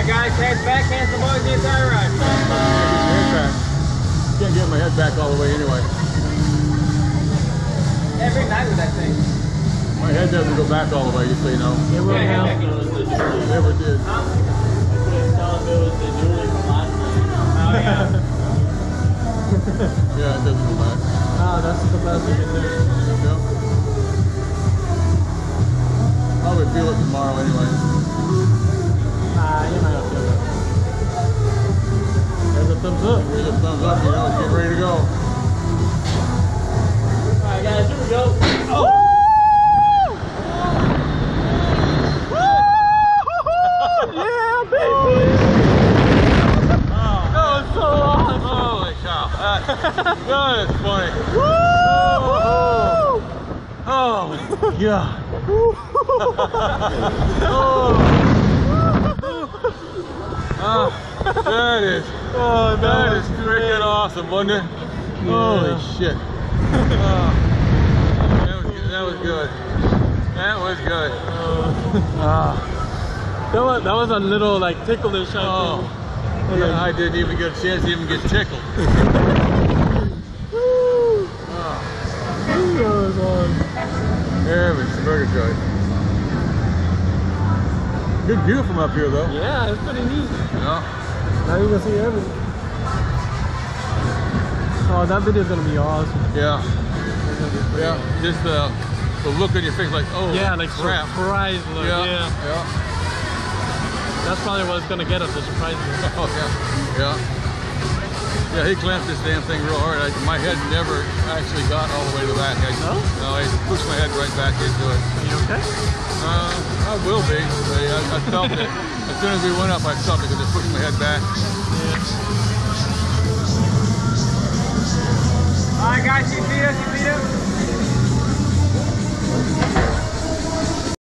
Alright guys, head back, hands the boys the entire ride. Can't get my head back all the way anyway. Every night with that thing. My head doesn't go back all the way, just so you know. It will Yeah, help. It never did. Huh? Oh, yeah. Yeah, it doesn't go back. Ah, that's the best we can do. Yep. Probably feel it tomorrow anyway. Thumbs up. Here's a thumbs up, you know, it's getting ready to go. Alright guys, here we go. yeah, baby! Oh. That was so awesome! Holy cow. That, that is funny. Oh, oh. that is, Oh, that is freaking awesome, wasn't it? Holy shit. Oh, that, was, good- that was good. That was good. Ah. That was, that was a little like ticklish. I Oh, think. yeah, I didn't even get a chance to even get tickled. Woo! Oh, That was there was very good. Good view from up here, though. Yeah, it's pretty neat. Yeah. Now you can see everything. Oh, that video is gonna be awesome. Yeah. It's gonna be Yeah. Just uh, the look on your face, like, oh, Yeah, like crap. surprise look. Yeah. Yeah. Yeah. that's probably what's gonna get us. The surprise look. Oh yeah, yeah. Yeah, he clamped this damn thing real hard. I, my head never actually got all the way to the back. I, No? No, I pushed my head right back into it. Are you okay? Uh, I will be. I, I felt it. Soon as we went up, I stopped because it pushed my head back.